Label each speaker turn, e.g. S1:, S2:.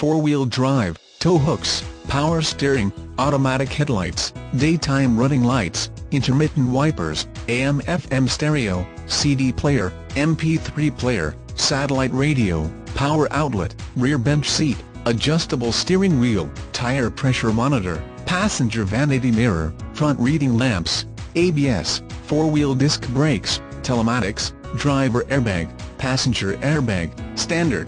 S1: four-wheel drive, tow hooks, power steering, automatic headlights, daytime running lights, intermittent wipers, AM-FM stereo, CD player, MP3 player, satellite radio, power outlet, rear bench seat, adjustable steering wheel, tire pressure monitor, passenger vanity mirror, front reading lamps, ABS, four-wheel disc brakes, telematics, driver airbag, passenger airbag, standard,